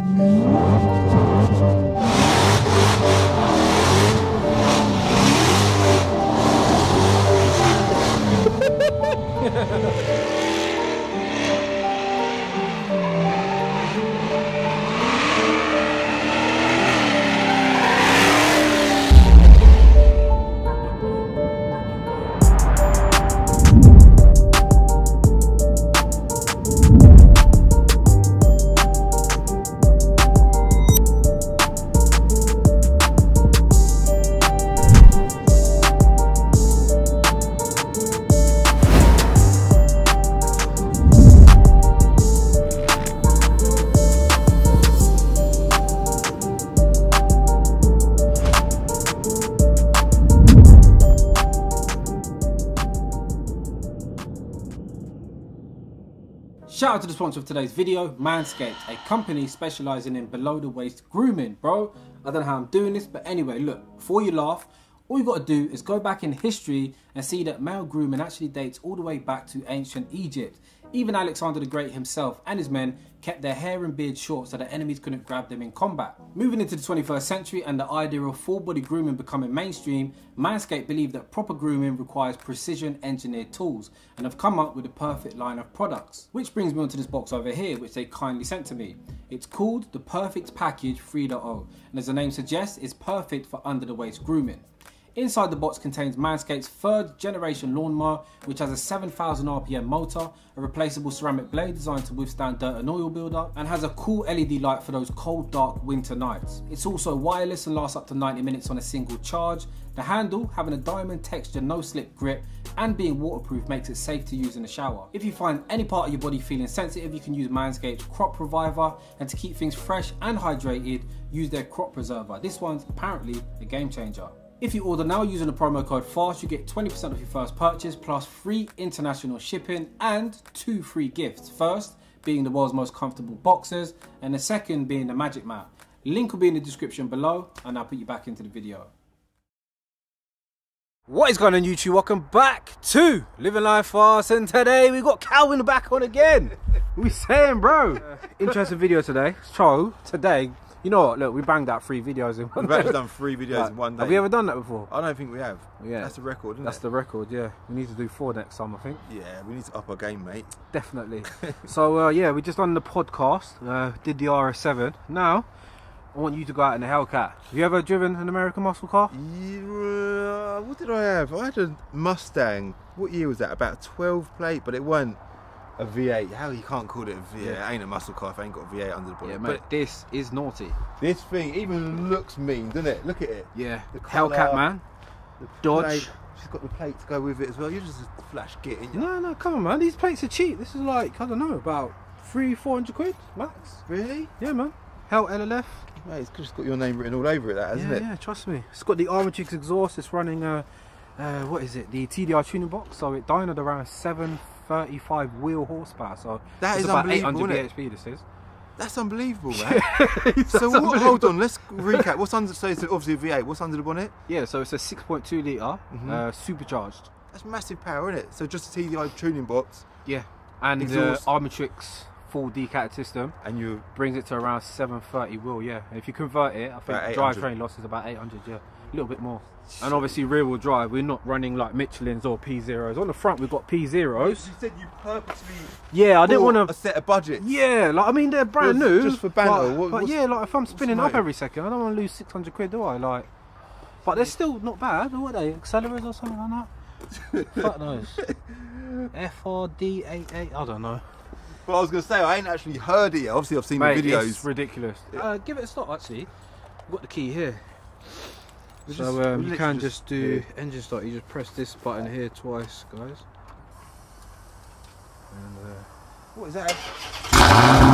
嗯。Shout out to the sponsor of today's video, Manscaped, a company specializing in below the waist grooming, bro. I don't know how I'm doing this, but anyway, look, before you laugh, all you got to do is go back in history and see that male grooming actually dates all the way back to ancient Egypt. Even Alexander the Great himself and his men kept their hair and beard short so that enemies couldn't grab them in combat. Moving into the 21st century and the idea of full body grooming becoming mainstream, Manscaped believed that proper grooming requires precision engineered tools and have come up with the perfect line of products. Which brings me onto this box over here which they kindly sent to me. It's called the Perfect Package 3.0 and as the name suggests, it's perfect for under the waist grooming. Inside the box contains Manscaped's third generation lawnmower, which has a 7000 RPM motor, a replaceable ceramic blade designed to withstand dirt and oil buildup, and has a cool LED light for those cold, dark winter nights. It's also wireless and lasts up to 90 minutes on a single charge. The handle, having a diamond texture no slip grip, and being waterproof makes it safe to use in the shower. If you find any part of your body feeling sensitive, you can use Manscaped's Crop Reviver, and to keep things fresh and hydrated, use their Crop Preserver. This one's apparently a game changer. If you order now using the promo code FAST, you get 20% off your first purchase plus free international shipping and two free gifts. First being the world's most comfortable boxers, and the second being the Magic Mat. Link will be in the description below, and I'll put you back into the video. What is going on YouTube? Welcome back to Living Life Fast, and today we got Calvin back on again. we saying, bro. Interesting video today. So today you know what? Look, we banged out three videos in one We've actually done three videos Like, in one day. Have we ever done that before? I don't think we have. Yeah. That's the record, isn't That's it? the record, yeah. We need to do four next time, I think. Yeah, we need to up our game, mate. Definitely. so, uh, yeah, we just done the podcast, uh, did the RS7. Now, I want you to go out in the Hellcat. Have you ever driven an American muscle car? Yeah, what did I have? I had a Mustang. What year was that? About 12 plate, but it wasn't a V8. How you can't call it a V8? Yeah. It ain't a muscle car if it ain't got a V8 under the bonnet. Yeah, but this is naughty. this thing even looks mean, doesn't it? Look at it. Yeah, The Hellcat, colour, man. The Dodge. plate. She's got the plate to go with it as well. You're just a flash git? No, no, come on, man. These plates are cheap. This is like, I don't know, about three, four hundred quid max. Really? Yeah, man. Hell LLF. Mate, it's just got your name written all over it, that, hasn't yeah, it? yeah, trust me. It's got the Armytrix exhaust. It's running, uh, uh, what is it? The TDR tuning box. So it dynoed around 735 wheel horsepower. So that is it's is about unbelievable, 800 isn't bhp. This is. That's unbelievable, man. so what, hold on, let's recap. What's under? So it's obviously a V8. What's under the bonnet? Yeah, so it's a 6.2 liter Mhm. uh, supercharged. That's massive power, isn't it? So just a TDI tuning box, Yeah, and the Exhaust. Armytrix full decat system and you brings it to around 730 wheel. Yeah, and if you convert it, I think About 800. drivetrain loss is about 800. Yeah, a little bit more. And obviously rear wheel drive. We're not running like Michelin's or P zeros. On the front we've got P zeros. You said you purposely. Yeah, I didn't want to. set a budget. Yeah, like I mean they're brand Well, new. just for banter, But, what- but yeah, like if I'm spinning up every second, I don't want to lose 600 quid, do I? Like, but they're still not bad. What are they? Accelerators or something like that? Fuck knows. FRD88. I don't know. But I was gonna say I ain't actually heard it. yet. Obviously, I've seen Mate, the videos. it's ridiculous. Uh, give it a stop, actually. I've got the key here. We're so just- um, you can just just do here. engine start. You just press this button here twice, guys. And, uh, What is that?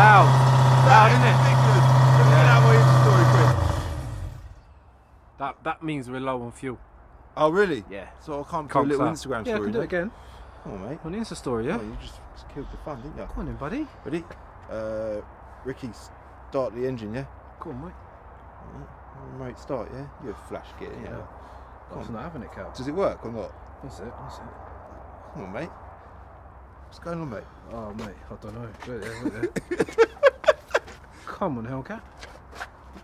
loud, loud, isn't it? ridiculous. Let me get out my story quick. That that means we're low on fuel. Oh really? Yeah. So I can't do a little out. Instagram Yeah, I can do it no? again Oh mate. on the Insta story. Yeah. Oh, you just killed the fun, didn't you? Come on, then, buddy. Ready? Uh, Ricky, start the engine, yeah. Come on, mate. Right, start, yeah. You're a flash git, Yeah. yeah. That's not having it, Cal. Does it work or not? That's it. That's it. Come on, mate. What's going on, mate? Oh, mate, I don't know. There, there. Come on, Hellcat.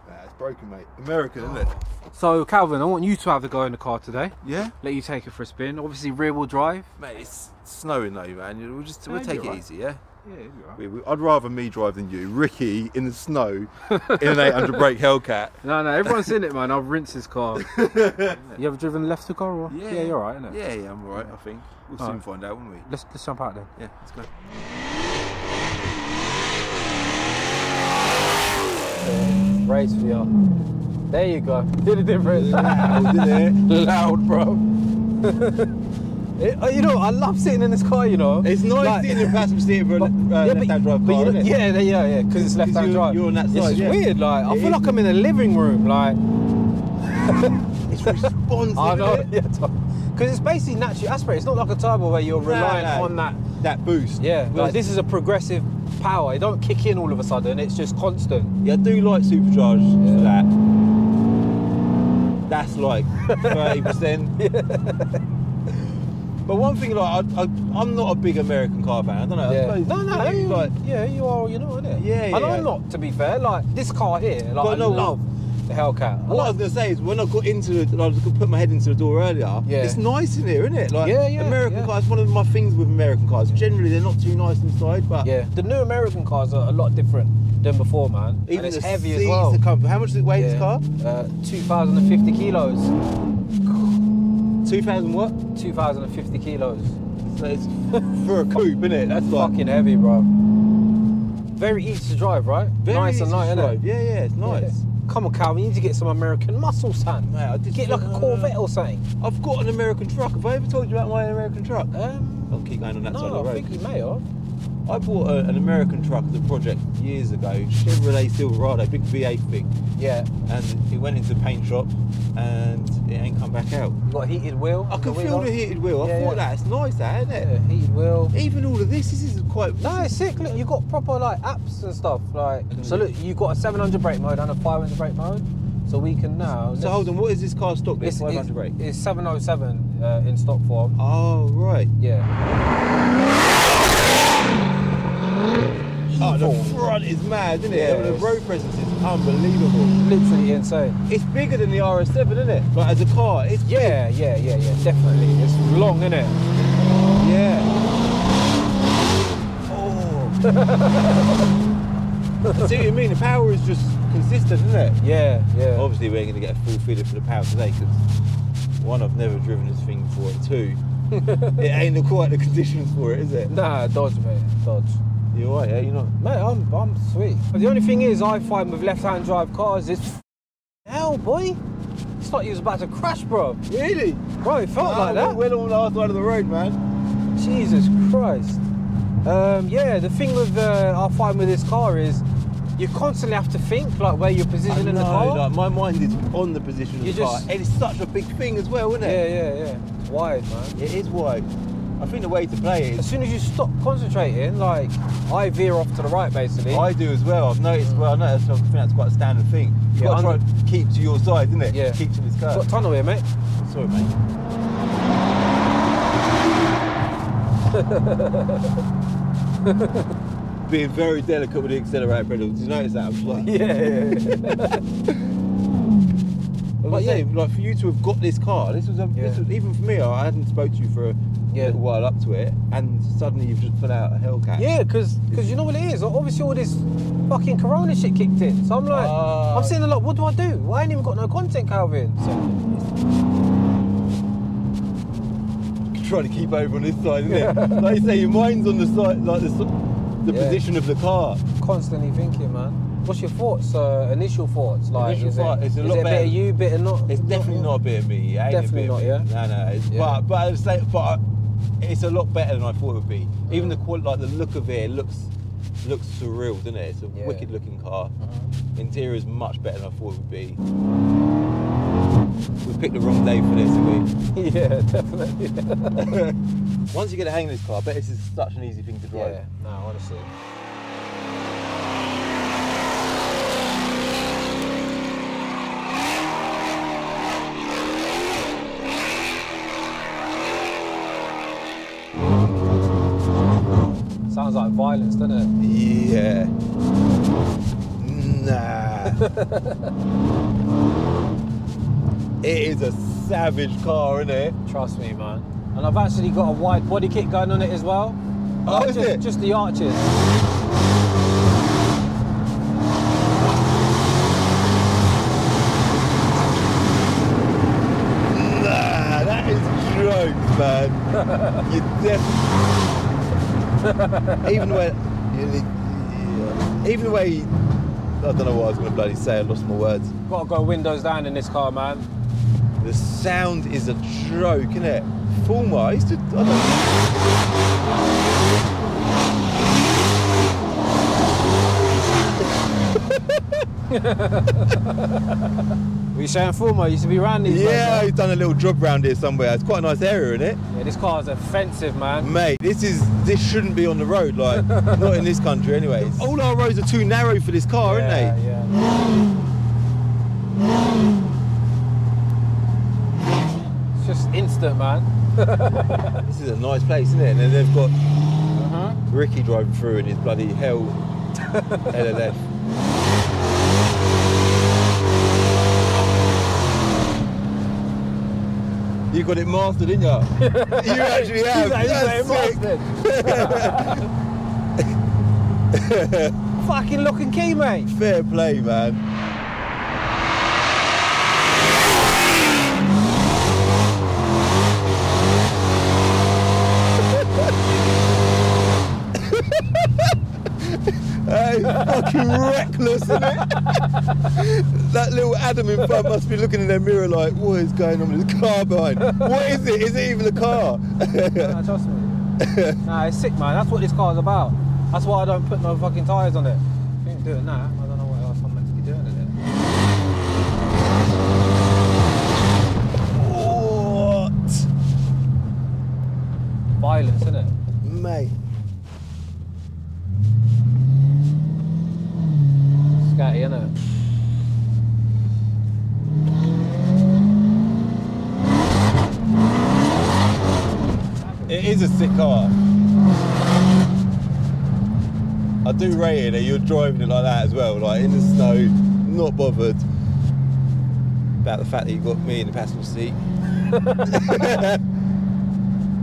Nah, it's broken, mate. American, isn't it? So, Calvin, I want you to have the go in the car today. Yeah. Let you take it for a spin. Obviously, rear wheel drive. Mate, it's snowing though, man. We'll just we'll Yeah, take it right. easy, yeah. Yeah, right. I'd rather me drive than you. Ricky in the snow in an 800 brake Hellcat. No, no, everyone's in it, man. I'll rinse his car. you ever driven left to car? Or? Yeah. you're alright, innit? Yeah, yeah, I'm alright. I think we'll soon Alright. find out, won't we? Let's, let's jump out then. Yeah, let's go. Race for you. There you go. Did a difference. Loud, didn't Loud, bro. It- you know, I love sitting in this car. You know, It's nice Like- sitting in the passenger seat of a uh, yeah, but- left-hand drive car, you know- isn't it? yeah, yeah, yeah, yeah, because it's left hand you're- drive. you're on that It's side, just yeah. weird. Like I feel is. like I'm in a living room. Like It's responsive. I know, it? yeah, because it's basically naturally aspirated. It's not like a turbo where you're Nah, relying nah. on that. That boost. Yeah, Whereas- like this is a progressive power. It don't kick in all of a sudden. It's just constant. Yeah, I do like supercharged Yeah. for that. That's like 30%. But one thing, like, I, I, I'm not a big American car fan. I don't know. Yeah. suppose No, no, you, you, like, yeah, you are. You know, innit? Yeah, And yeah. I'm not, to be fair. Like this car here, like But I no, love the Hellcat. I what I was gonna say is when I got into the, I was gonna put my head into the door earlier. Yeah. It's nice in here, isn't it? Like, Yeah, yeah, American yeah. cars. One of my things with American cars. Generally, they're not too nice inside, but Yeah, the new American cars are a lot different than before, man. even and it's the heavy as well. How much does it weigh? This car? Uh, 2,050 kilos. Two thousand what? 2,050 kilos. So it's for a coupe, isn't it? That's like Fucking heavy, bro. Very easy to drive, right? very nice and light, drive. innit? Yeah, yeah, it's nice. Come on, Cal, we need to get some American muscle, son. Mate, I just Get like a uh, Corvette or something. I've got an American truck. Have I ever told you about my American truck? Um, I'll keep going on that side no, of the I think you may have. I bought a, an American truck as a project years ago, Chevrolet Silverado, big V8 thing, Yeah. and it went into the paint shop, and it ain't come back out. You got a heated wheel. I can the feel the heated wheel. I thought yeah. that's nice, that isn't it? Yeah, heated wheel. Even all of this, this is quite. No, it's sick. Look, you got proper like apps and stuff. Like, so look, you've got a 700 brake mode and a 500 brake mode. So we can now. So hold on, what is this car stock? This It's, it's, brake. it's 707 uh, in stock form. Oh right. Yeah. Oh, the front is mad, isn't it? Yeah, the road presence is unbelievable. Literally insane. It's bigger than the RS7, isn't it? But as a car, it's Yeah, yeah, yeah, yeah. Definitely. It's long, isn't it? Yeah. Oh. See what you mean. The power is just consistent, isn't it? Yeah, yeah. Obviously, we ain't going to get a full feeling for the power today because one, I've never driven this thing before, and two, it ain't quite the conditions for it, is it? Nah, dodge, mate. Dodge. You're yeah. You're not. Mate, I'm, I'm sweet. But the only thing is, I find with left-hand drive cars, it's hell, boy. It's like you was about to crash, bro. Really? Bro, it felt like that. We're on the other side of the road, man. Jesus Christ. Um, yeah, the thing with uh, I find with this car is you constantly have to think like where you're positioning the know, car. Like, my mind is on the position of You the car, and it's such a big thing as well, isn't it? yeah, yeah, yeah. It's wide, man. It is wide. I think the way to play it As soon as you stop concentrating, like I veer off to the right, basically. I do as well. I've noticed. Well, I noticed. I think that's quite a standard thing. You've Yeah, got to try and keep to your side, isn't it? Yeah. Keep to this Got curve. a tunnel here, mate. Sorry, mate. Being very delicate with the accelerator pedal. Did you notice that? I was like, Yeah, But yeah, like for you to have got this car, this was, a, this was even for me. I hadn't spoke to you for a Yeah. little while up to it, and suddenly you've just put out a Hellcat. Yeah, because because you know what it is. Obviously, all this fucking Corona shit kicked in. So I'm like, Ah. I'm saying a lot. What do I do? I ain't even got no content, Calvin. So trying to keep over on this side, isn't it? like you say, your mind's on the side, like the, the Yeah. position of the car. constantly thinking, man. What's your thoughts? Uh, initial thoughts? Like, Initial is thought, it, it's a is it a bit of you, bit of not? It's definitely not a bit of me. It Definitely not, me. yeah? No, no. It's, Yeah. But but the same, but it's a lot better than I thought it would be. Even the qual- like the look of it, it looks looks surreal, doesn't it? It's a Yeah. wicked looking car. Uh-huh. Interior is much better than I thought it would be. We picked the wrong day for this, didn't yeah, definitely. Once you get a hang of this car, I bet this is such an easy thing to drive. yeah, no, honestly. Sounds like violence, doesn't it? Yeah. Nah. it is a savage car, isn't it? Trust me, man. And I've actually got a wide body kit going on it as well. Oh, is just, it? Just the arches. Nah, that is joke, man. you definitely. even when. Even the way. I don't know what I was going to bloody say, I lost my words. Got to go windows down in this car, man. The sound is a joke, isn't it? Fulmer, I used to. I don't, Were you saying Fulmer used to be around these yeah, roads, I've done a little job round here somewhere. It's quite a nice area, isn't it? yeah, this car is offensive, man. Mate, this is this shouldn't be on the road, like not in this country, anyway. All our roads are too narrow for this car, yeah, aren't they? yeah. It's just instant, man. This is a nice place, isn't it? And then they've got Uh-huh. Ricky driving through in his bloody hell LLF. You got it mastered, didn't you? you actually have. He's That's like, sick. Fucking looking key, mate. Fair play, man. Hey, fucking reckless, isn't it? that little Adam in front must be looking in their mirror like, what is going on with the car behind? What is it? Is it even a car? Nah, trust me. nah, it's sick, man. That's what this car's about. That's why I don't put no fucking tyres on it. If you ain't doing that, I don't know what else I'm meant to be doing in it. what? Violence, isn't it? Mate. Scatty, isn't it? It is a sick car. I do rate it that you're driving it like that as well, like in the snow, not bothered about the fact that you got me in the passenger seat.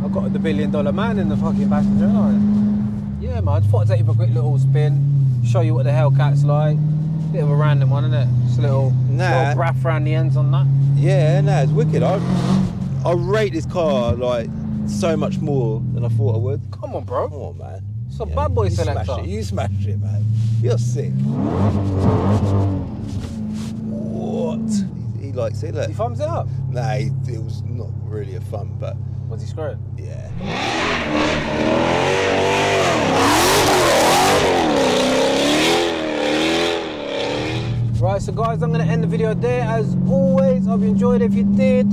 I've got the billion dollar man in the fucking passenger, haven't I? Yeah, man. I just thought I'd take you for a quick little spin, show you what the Hellcat's like. Bit of a random one, isn't it? Just a little, Nah. little braff around the ends on that. Yeah, no, it's wicked. I I rate this car like so much more than I thought I would. Come on, bro. Come on, man. It's a bad boy you selector. It. You smashed it, man. You're sick. What? He, he likes it. Look. He thumbs it up. Nah, he, it was not really a fun, but Was he screwing? yeah. Right, so guys, I'm going to end the video there. As always, I hope you enjoyed it. If you did,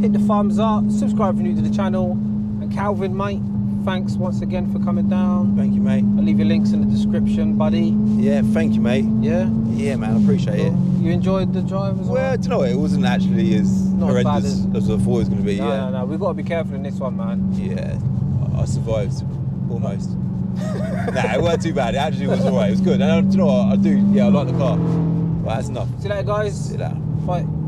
hit the thumbs up, subscribe if you're new to the channel. And Calvin, mate, thanks once again for coming down. Thank you, mate. I'll leave your links in the description, buddy. Yeah, thank you, mate. Yeah? Yeah, man, I appreciate it. You enjoyed the drive as well? Well, do you know what? It wasn't actually as Not horrendous as- as, I thought it was going to be. no, yeah. no, no. We've got to be careful in this one, man. Yeah, I- I survived almost. nah, it weren't too bad. It actually was alright. It was good. And uh, do you know what? I do. Yeah, I like the car. But that's enough. See you later, guys. See you later. Bye.